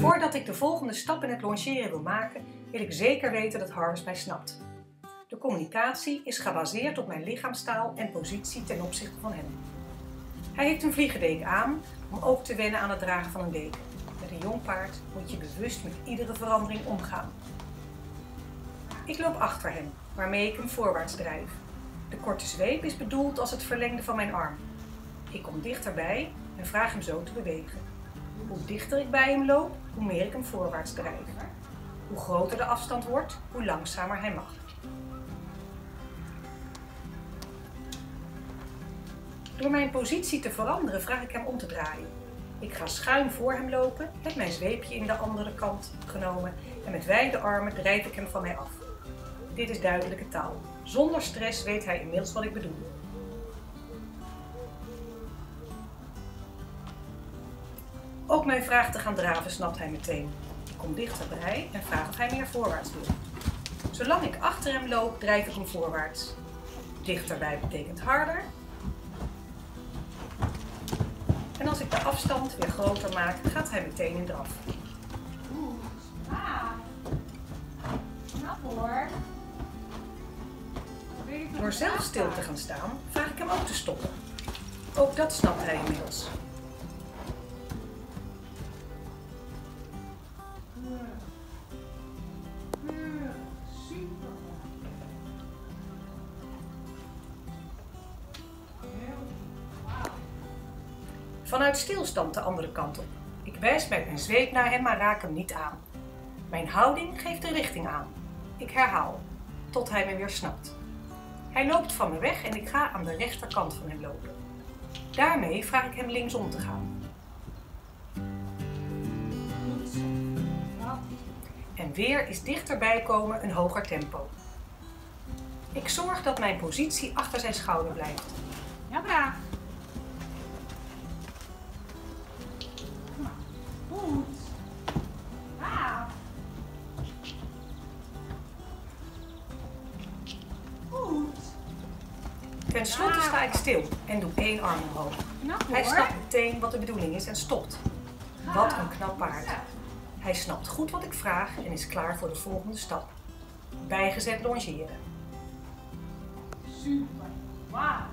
Voordat ik de volgende stap in het longeren wil maken, wil ik zeker weten dat Harvest mij snapt. De communicatie is gebaseerd op mijn lichaamstaal en positie ten opzichte van hem. Hij heeft een vliegedeken aan om ook te wennen aan het dragen van een deken. Met een jong paard moet je bewust met iedere verandering omgaan. Ik loop achter hem, waarmee ik hem voorwaarts drijf. De korte zweep is bedoeld als het verlengde van mijn arm. Ik kom dichterbij en vraag hem zo te bewegen. Hoe dichter ik bij hem loop, hoe meer ik hem voorwaarts drijf. Hoe groter de afstand wordt, hoe langzamer hij mag. Door mijn positie te veranderen vraag ik hem om te draaien. Ik ga schuin voor hem lopen, met mijn zweepje in de andere kant genomen en met wijde armen drijf ik hem van mij af. Dit is duidelijke taal. Zonder stress weet hij inmiddels wat ik bedoel. Ook mijn vraag te gaan draven snapt hij meteen. Ik kom dichterbij en vraag of hij meer voorwaarts wil. Zolang ik achter hem loop, drijf ik hem voorwaarts. Dichterbij betekent harder. En als ik de afstand weer groter maak, gaat hij meteen in draf. Oeh, ah. Knap hoor. Door zelf stil te gaan staan, vraag ik hem ook te stoppen. Ook dat snapt hij inmiddels. Vanuit stilstand de andere kant op. Ik wijs met mijn zweep naar hem, maar raak hem niet aan. Mijn houding geeft de richting aan. Ik herhaal, tot hij me weer snapt. Hij loopt van me weg en ik ga aan de rechterkant van hem lopen. Daarmee vraag ik hem linksom te gaan. En weer is dichterbij komen een hoger tempo. Ik zorg dat mijn positie achter zijn schouder blijft. Ja, braaf. Ten slotte sta ik stil en doe één arm omhoog. Hij snapt meteen wat de bedoeling is en stopt. Wat een knap paard. Hij snapt goed wat ik vraag en is klaar voor de volgende stap. Bijgezet longeren. Super. Wauw.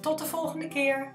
Tot de volgende keer!